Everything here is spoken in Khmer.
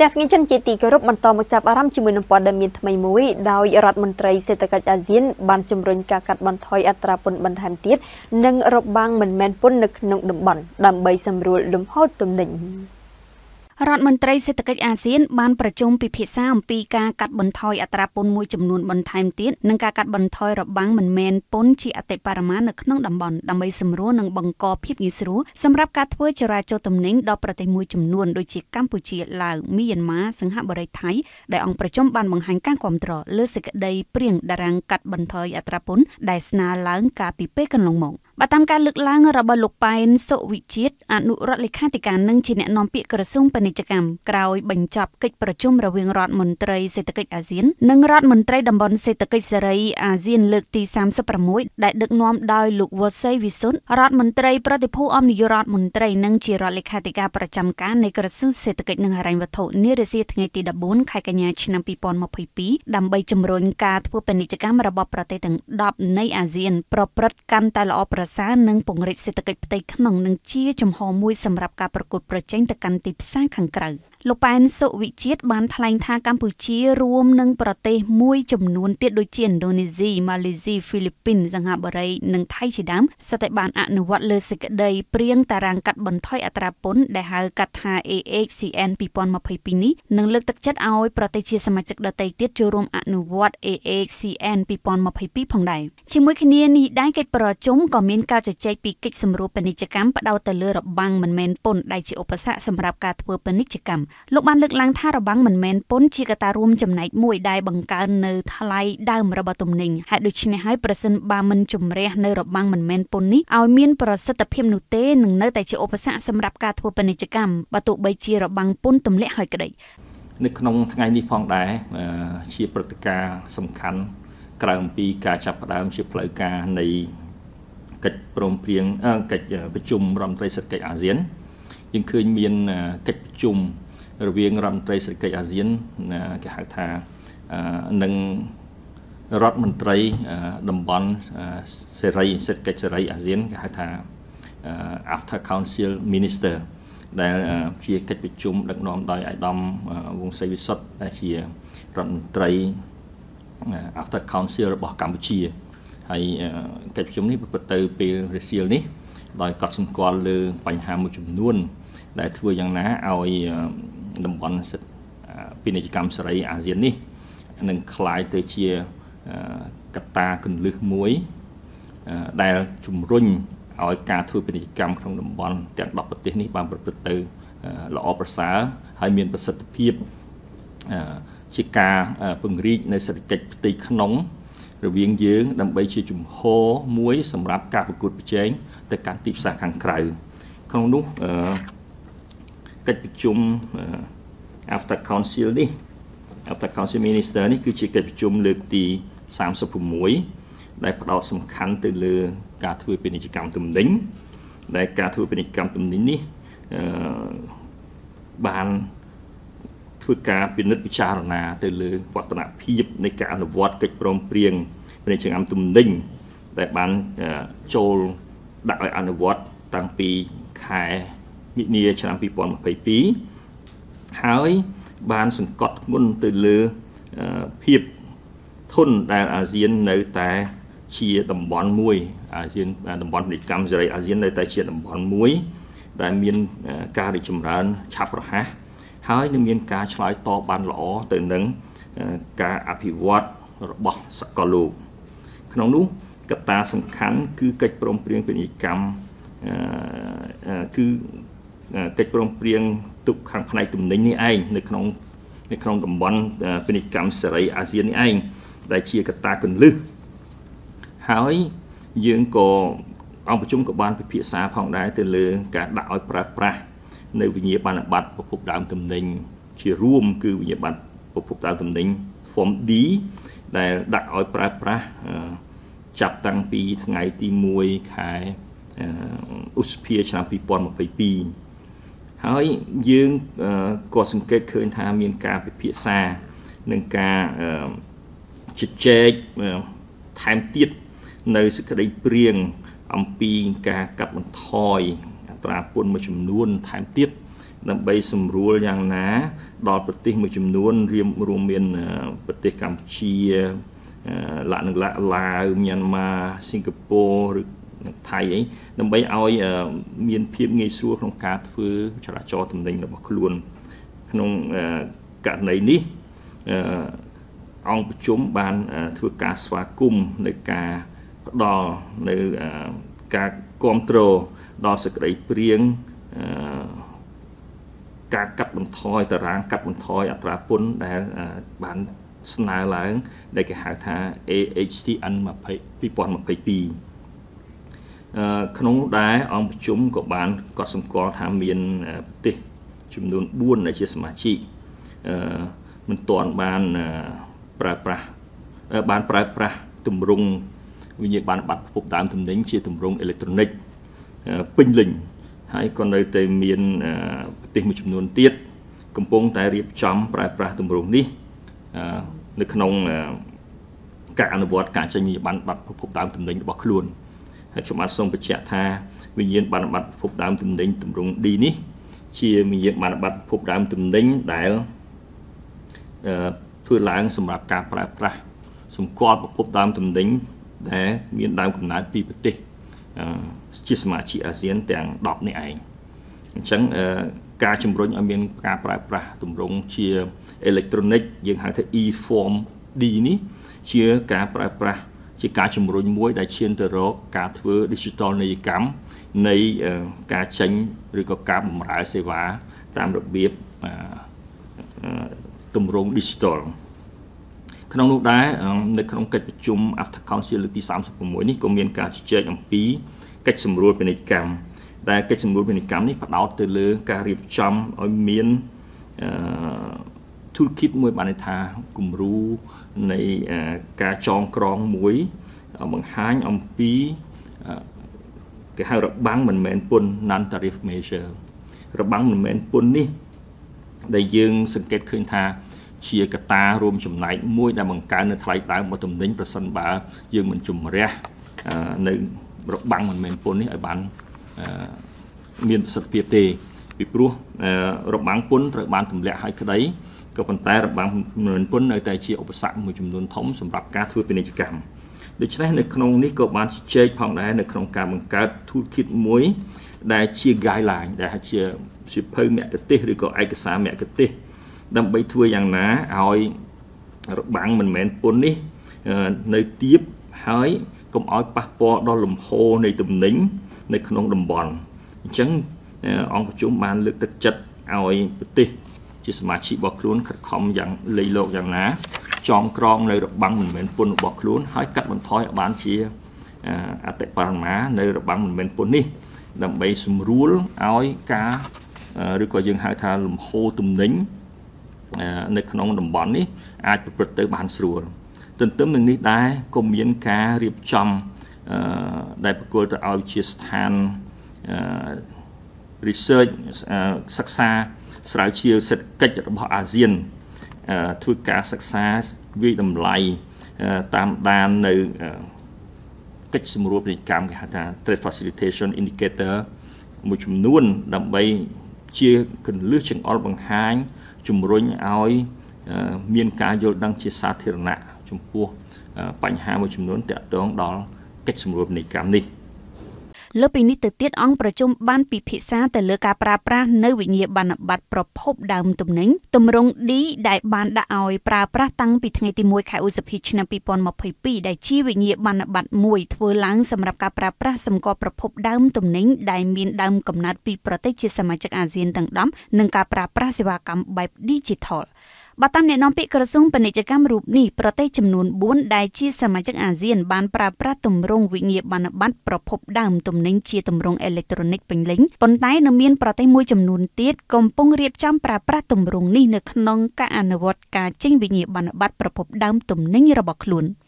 ផ្ទះស្ងៀមចិនជាទីគោរពបន្តមកចាប់អារម្មណ៍ជាមួយនឹងព័ត៌មានថ្មីមួយដោយរដ្ឋមន្ត្រីសេដ្ឋកិច្ចអាស៊ានបានជំរុញការកាត់បន្ថយអត្រាពន្ធបន្ថែមទៀតនិងរបាំងមិនមែនពន្ធនៅក្នុងតំបន់ដើម្បីសម្រួលលំហូរទំនិញ។ រដ្ឋមន្ត្រីសេដ្ឋកិច្ចអាស៊ានបានប្រជុំពិភាក្សាអំពីការកាត់បន្ថយអត្រាពន្ធមួយចំនួនបន្ថែមទៀតនិងការកាត់បន្ថយរបាំងមិនមែនពន្ធជាអតិបរមានៅក្នុងតំបន់ដើម្បីសម្រួលនិងបង្កភាពងាយស្រួលសម្រាប់ការធ្វើចរាចរណ៍ទំនិញដល់ប្រទេសមួយចំនួនដូចជាកម្ពុជាឡាវមីយ៉ាន់ម៉ាសិង្ហបុរីថៃដែលអង្គប្រជុំបានបង្ហាញការគ្រប់គ្រងលើសេចក្តីព្រៀងតារាងកាត់បន្ថយអត្រាពន្ធដែលស្នើឡើងកាលពីពេលកន្លងមក បើតាមការលើកឡើងរបស់លោកប៉ែនសុវិជាតិអនុរដ្ឋលេខាធិការនិងជាអ្នកនាំពាក្យក្រសួងពាណិជ្ជកម្មក្រោយបញ្ចប់កិច្ចប្រជុំរវាងរដ្ឋមន្ត្រីសេដ្ឋកិច្ចអាស៊ាននិងរដ្ឋមន្ត្រីតំបន់សេដ្ឋកិច្ចសេរីអាស៊ានលើកទី36ដែលដឹកនាំដោយលោកវ៉ាសេវិសុនរដ្ឋមន្ត្រីប្រតិភូអមនាយករដ្ឋមន្ត្រីនិងជារដ្ឋលេខាធិការប្រចាំការនៃក្រសួងសេដ្ឋកិច្ចនិងហិរញ្ញវត្ថុនារាសីថ្ងៃទី14ខែកញ្ញាឆ្នាំ2022ដើម្បីជំរុញការធ្វើពាណិជ្ជកម្មរបស់ប្រទេសទាំង10នៃអាស៊ានប្រព្រឹត្តកាន់តែល្អប្រសើរនិងពង្រីកសេដ្ឋកិច្ចផ្ទៃក្នុងនិងជាចំហមួយសម្រាប់ការប្រកួតប្រជែងទៅកាន់ទីផ្សារខាងក្រៅ។ លោកប៉ែនសុវិជាតិបានថ្លែងថាកម្ពុជារួមនឹងប្រទេសមួយចំនួនទៀតដូចជាឥណ្ឌូនេស៊ីម៉ាឡេស៊ីហ្វីលីពីនសិង្ហបុរីនិងថៃជាដើមស្ថិតបានអនុវត្តលើសេចក្តីព្រៀងតារាងកាត់បន្ថយអត្រាពន្ធដែលហៅកាត់ថា AHCN 2022នេះនិងលើកទឹកចិត្តឲ្យប្រទេសជាសមាជិកដទៃទៀតចូលរួមអនុវត្ត AHCN 2022ផងដែរជាមួយគ្នានេះដែរកិច្ចប្រជុំក៏មានការជជែកពីកិច្ចសម្រួលពាណិជ្ជកម្មផ្ដោតទៅលើរបាំងមិនមែនពន្ធដែលជាឧបសគ្គសម្រាប់ការធ្វើពាណិជ្ជកម្មលោកបានលើកឡើងថារបាំងមិនមែនពន្ធជាកត្តារួមចំណែកមួយដែលបង្កើននៅថ្លៃដើមរបស់ទំនិញហើយដូច្នេះហើយប្រសិនបើមិនជំរះនៅរបាំងមិនមែនពន្ធនេះឲ្យមានប្រសិទ្ធភាពនោះទេនឹងនៅតែជាឧបសគ្គសម្រាប់ការធ្វើពាណិជ្ជកម្មបើទោះបីជារបាំងពន្ធទម្លាក់ហើយក្តីនៅក្នុងថ្ងៃនេះផងដែរជាព្រឹត្តិការណ៍សំខាន់ក្រៅអំពីការចាប់ផ្ដើមជាផ្លូវការនៃកិច្ចព្រមព្រៀងកិច្ចប្រជុំរដ្ឋមន្ត្រីសេដ្ឋកិច្ចអាស៊ានយើងឃើញមានកិច្ចប្រជុំ រវាងរដ្ឋមន្ត្រីសេដ្ឋកិច្ចអាស៊ានគេហៅថានឹងរដ្ឋមន្ត្រីតំបន់សេរីសេដ្ឋកិច្ចសេរីអាស៊ានគេហៅថា After Council Minister ដែលជាកិច្ចប្រជុំដឹកនាំដោយអាយដាមវង្សសីវិសុទ្ធដែលជារដ្ឋមន្ត្រី After Council របស់កម្ពុជាហើយកិច្ចប្រជុំនេះប្រព្រឹត្តទៅពេលរសៀលនេះ ដោយកត់សម្គាល់លើបញ្ហាមួយចំនួន ដែលធ្វើយ៉ាងណាឲ្យ តំបន់សិទ្ធិពាណិជ្ជកម្មសេរីអាស៊ាននេះនឹងคล้ายទៅជាកត្តាកន្លឹះមួយដែលជំរុញឲ្យការធ្វើពាណិជ្ជកម្មក្នុងតំបន់ទាំង10ប្រទេសនេះបានប្រព្រឹត្តទៅល្អប្រសើរហើយមានប្រសិទ្ធភាពជាការពង្រីកនៅសេដ្ឋកិច្ចផ្ទៃក្នុងរវាងយើង ដើម្បីជាជំហរមួយ សម្រាប់ការប្រកួតប្រជែងទៅកាន់ទីផ្សារខាងក្រៅក្នុងនោះ កិច្ចប្រជុំ After Council នេះ After Council Minister នេះគឺជាកិច្ចប្រជុំលើកទី36ដែលផ្ដោតសំខាន់ទៅលើ ការធ្វើពាណិជ្ជកម្មទំនិញដែលការធ្វើពាណិជ្ជកម្មទំនិញនេះអឺបានធ្វើការពិនិត្យពិចារណា ទៅលើវឌ្ឍនភាពនៃការអនុវត្តកិច្ចព្រមព្រៀងពាណិជ្ជកម្មទំនិញដែលបានចូលដាក់ឲ្យអនុវត្តតាំងពីខែ មិនិនាឆ្នាំ2022ហើយបានសង្កត់ធ្ងន់ទៅលើភាពធន់ដែលអាស៊ាននៅតែជាតំបន់មួយអាស៊ានតំបន់ពាណិជ្ជកម្មសេរីអាស៊ាននៅតែជាតំបន់មួយ ដែលមានការរីកចម្រើនឆាប់រហ័សហើយនឹងមានការឆ្លើយតបបានល្អទៅនឹងការអភិវឌ្ឍរបស់សកលលោកក្នុងនោះកត្តាសំខាន់គឺកិច្ចព្រមព្រៀងពាណិជ្ជកម្មគឺ កិច្ចព្រមព្រៀងទុកខាងផ្នែកទំនិញនេះឯងនៅក្នុងនៅក្នុងតំបន់ពាណិជ្ជកម្មសេរីអាស៊ាននេះឯងដែលជាកត្តាកន្លឹះហើយយើងក៏អង្គប្រជុំក៏បានពិភាក្សាផងដែរទៅលើការដាក់ឲ្យប្រើប្រាស់នៅវិញ្ញាបនបត្រប្រភពដើមទំនិញជារួមគឺវិញ្ញាបត្រប្រភពដើមទំនិញ form D ដែលដាក់ឲ្យប្រើប្រាស់ចាប់តាំងពីថ្ងៃទី1ខែឧសភាឆ្នាំ2022 ហើយយើងក៏សង្កេតឃើញថាមានការពិភាក្សានឹងការជជែកថែមទៀតនៅសេចក្តីព្រៀងអំពីការកាត់បន្ថយអត្រាពន្ធមួយចំនួនថែមទៀតដើម្បីសម្រួលយ៉ាងណា ដល់ប្រទេសមួយចំនួនរៀមរួមមានប្រទេសកម្ពុជាឡាក់នឹងឡាក់ឡាវមីយ៉ាន់ម៉ាសិង្ហបុរីឬ ថៃអីដើម្បីឲ្យមានភាពងាយស្រួលក្នុងការធ្វើចរាចរណ៍ទំនិញរបស់ខ្លួនក្នុងករណីនេះអង្គប្រជុំបានធ្វើការស្វាគមន៍នៃការផ្ដល់នៅការគ្រប់គ្រងដល់សេចក្តីព្រៀងការកាត់បន្ថយតារាងកាត់បន្ថយអត្រាពន្ធដែលបានស្នើឡើង ដែលគេហៅថា AHCN 2022 ក្នុងដែរអង្គប្រជុំក៏បានកត់សម្គាល់ថាមានប្រទេសចំនួន4ដែលជាសមាជិកអឺមិនទាន់បានប្រើប្រាស់បានប្រើប្រាស់ទម្រង់វិញ្ញាបនបត្រប្រភពដើមទំនិញជាទម្រង់អេឡិចត្រូនិកពេញលេញហើយក៏នៅតែមានប្រទេសមួយចំនួនទៀតកំពុងតែរៀបចំប្រើប្រាស់ទម្រង់នេះនៅក្នុងការអនុវត្តការចេញវិញ្ញាបនបត្រប្រភពដើមទំនិញរបស់ខ្លួន ហើយខ្ញុំបាទសូមបញ្ជាក់ថាវិញ្ញាណប័ណ្ណបត្រប្រភពដើមទំនិញទម្រង់ D នេះ ជាវិញ្ញាណប័ណ្ណបត្រប្រភពដើមទំនិញដែលអឺធ្វើឡើងសម្រាប់ការប្រើប្រាស់សម្គាល់ប្រភពដើមទំនិញដែលមានដើមកំណើតពីប្រទេសជាសមាជិកអាស៊ានទាំង10នេះឯងអញ្ចឹងការជំរុញឲ្យមានការប្រើប្រាស់ទម្រង់ជាអេឡិចត្រូនិកយើងហៅថា e-form D នេះជាការប្រើប្រាស់ ជាការជំរុញមួយដែលឈានទៅរកការធ្វើ digital នីយកម្មនៃការចេញឬក៏ការបម្រើសេវាតាមរបៀបទម្រង់ digital ក្នុងនោះដែរនៅក្នុងកិច្ចប្រជុំ After Council លើកទី36នេះក៏មានការជជែកអំពីកិច្ចសម្រួលពាណិជ្ជកម្មដែលកិច្ចសម្រួលពាណិជ្ជកម្មនេះផ្ដោតទៅលើការរៀបចំឲ្យមានអឺ toolkit មួយបានន័យថាគំរូនៃការចងក្រងមួយបង្ហាញអំពីគេហៅរបាំងមិនមែនពន្ធ non tariff measure របាំងមិនមែនពន្ធនេះ ដែលយើងសង្កេតឃើញថាជាកត្តារួមចំណែកមួយដែលបង្កើននៅថ្លៃដើមរបស់ទំនិញប្រសិនបើ យើងមិនជំរះនៅរបាំងមិនមែនពន្ធនេះឲ្យបានមានប្រសិទ្ធភាពទេពីព្រោះរបាំងពន្ធត្រូវបានទម្លាក់ឲ្យក្តី ក៏ប៉ុន្តែរបាំងមិនពន្ធនៅតែជាឧបសគ្គមួយចំនួនធំសម្រាប់ការធ្វើពាណិជ្ជកម្មដូច្នេះនៅក្នុងនេះក៏បានជជែកផងដែរនៅក្នុងការបង្កើត toolkit មួយ ដែលជា guideline ដែលជាសិភៅមគ្គទេសឬក៏ឯកសារមគ្គទេសដើម្បីធ្វើយ៉ាងណាឲ្យរបាំងមិនមែនពន្ធនេះនៅទៀបហើយកុំឲ្យប៉ះពាល់ដល់លំហូរនៃទំនិញនៅក្នុងតំបន់អញ្ចឹងអង្គប្រជុំបានលើកទឹកចិត្តឲ្យប្រទេស ជាសមាជិករបស់ខ្លួនខិតខំយ៉ាងលៃលោកយ៉ាងណាចងក្រងនៅរបាំងមិនមែនពន្ធរបស់ខ្លួនហើយកាត់បន្ថយឲ្យបានជាអតិបរមានៅរបាំងមិនមែនពន្ធនេះ ដើម្បីសម្រួលឲ្យការឬក៏យើងហៅថាលំហូរទំនិញនៅក្នុងតំបន់នេះអាចប្រព្រឹត្តទៅបានស្រួលទន្ទឹមនឹងនេះដែរក៏មានការរៀបចំដែលប្រគល់ទៅឲ្យជាស្ថាន research សិក្សាស្រាវជ្រាវសេដ្ឋកិច្ចរបស់អាស៊ានធ្វើការសិក្សាវិតម្លៃតាមដាននៅកិច្ចសម្រួលពាណិជ្ជកម្មគេហៅថា trade facilitation indicator មួយចំនួនដើម្បីជាកលឹះចង្អុលបង្ហាញជំរុញឲ្យមានការយល់ដឹងជាសាធារណៈចំពោះបញ្ហាមួយចំនួនតាក់ទងដល់កិច្ចសម្រួលពាណិជ្ជកម្មនេះ លើពីនេះទៅទៀតអង្គប្រជុំបានពិភាក្សាទៅលើការប្រើប្រាស់នៅវិញ្ញាបនបត្រប្រភពដើមទំនិញទម្រង់ D ដែលបានដាក់ឲ្យប្រើប្រាស់តាំងពីថ្ងៃទី1ខែឧសភាឆ្នាំ2022ដែលជាវិញ្ញាបនបត្រមួយធ្វើឡើងសម្រាប់ការប្រើប្រាស់សម្គាល់ប្រភពដើមទំនិញដែលមានដើមកំណត់ពីប្រទេសជាសមាជិកអាស៊ានទាំង10និងការប្រើប្រាស់សេវាកម្មបែប Digital បើតាមអ្នកនាំពាក្យក្រសួងពាណិជ្ជកម្មរូបនេះប្រទេសចំនួន4ដែលជាសមាជិកអាស៊ានបានប្រើប្រាស់ទម្រង់វិញ្ញាបនបត្រប្រភពដើមទំនិញជាទម្រង់អេឡិចត្រូនិកពេញលេញប៉ុន្តែនៅមានប្រទេសមួយចំនួនទៀតកំពុងរៀបចំប្រើប្រាស់ទម្រង់នេះនៅក្នុងការអនុវត្តការចេញវិញ្ញាបនបត្រប្រភពដើមទំនិញរបស់ខ្លួន។